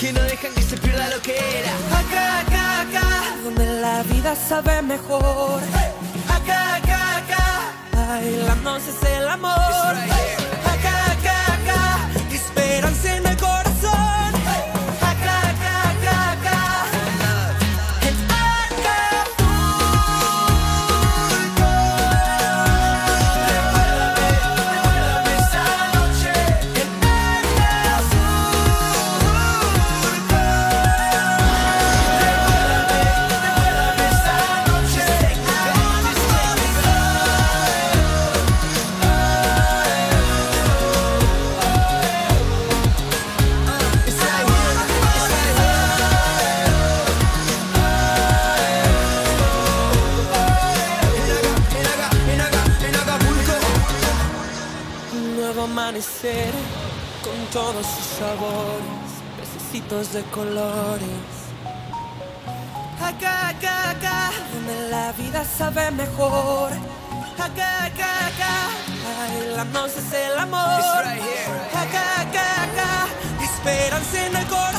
que no dejan que se pierda lo que era. Acá, acá, acá, donde la vida sabe mejor. Acá, acá, acá, bailando es el amor. Amanecer con todos sus sabores, pececitos de colores. Acá, acá, acá, donde la vida sabe mejor. Acá, acá, acá, es el amor. It's right here. Acá, acá, acá, esperanza en el corazón.